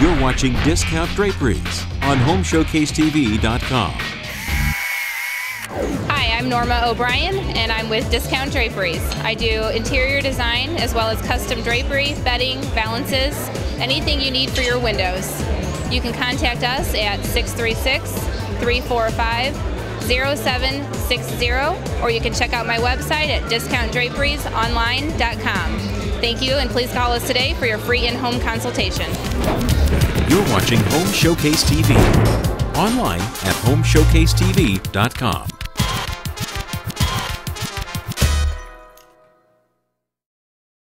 You're watching Discount Draperies on HomeShowcaseTV.com. Hi, I'm Norma O'Brien, and I'm with Discount Draperies. I do interior design as well as custom drapery, bedding, valances, anything you need for your windows. You can contact us at 636 345 0760, or you can check out my website at discountdraperiesonline.com. Thank you, and please call us today for your free in home consultation. You're watching Home Showcase TV online at HomeShowcaseTV.com.